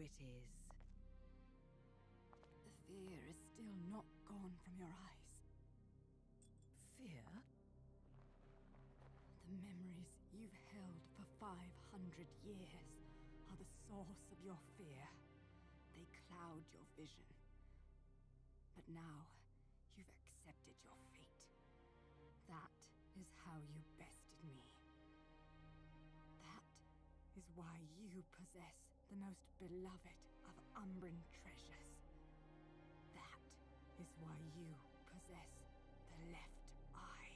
it is. The fear is still not gone from your eyes. Fear? The memories you've held for 500 years are the source of your fear. They cloud your vision. But now, you've accepted your fate. That is how you bested me. That is why you possess the most beloved of Umbran treasures. That is why you possess the left eye.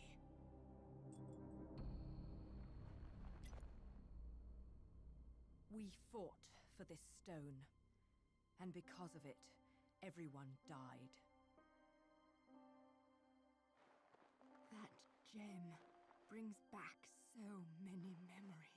We fought for this stone. And because of it, everyone died. That gem brings back so many memories.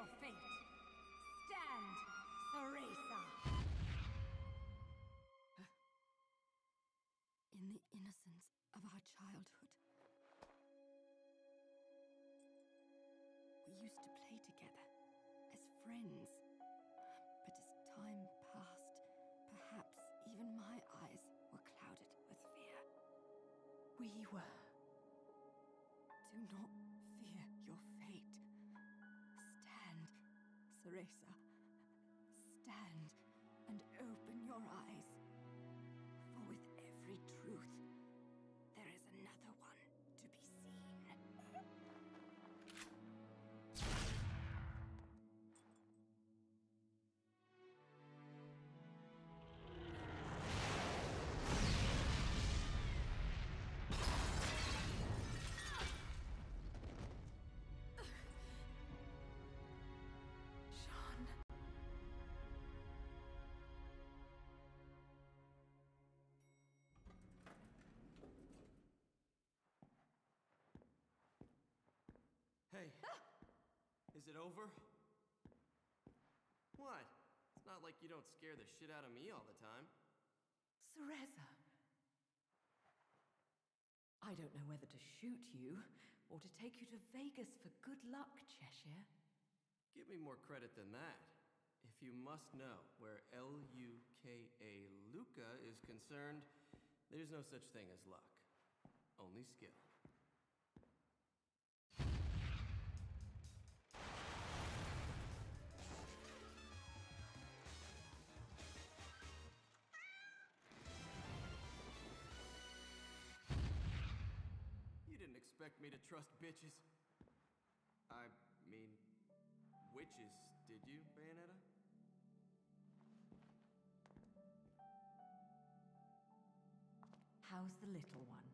Your fate. Stand, Cereza. In the innocence of our childhood, we used to play together as friends. But as time passed, perhaps even my eyes were clouded with fear. We were. Do not Cereza. Hey, is it over? What? It's not like you don't scare the shit out of me all the time. Cereza. I don't know whether to shoot you or to take you to Vegas for good luck, Cheshire. Give me more credit than that. If you must know where L-U-K-A Luka is concerned, there's no such thing as luck. Only skill. Expect me to trust bitches. I mean, witches, did you, Bayonetta? How's the little one?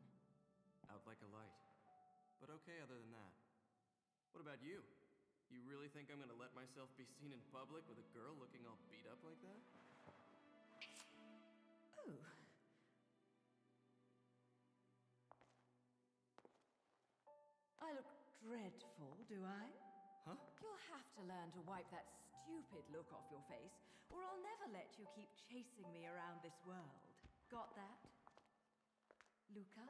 Out like a light. But okay other than that. What about you? You really think I'm gonna let myself be seen in public with a girl looking all beat up like that? Oh. I look dreadful, do I? Huh? You'll have to learn to wipe that stupid look off your face, or I'll never let you keep chasing me around this world. Got that? Luka?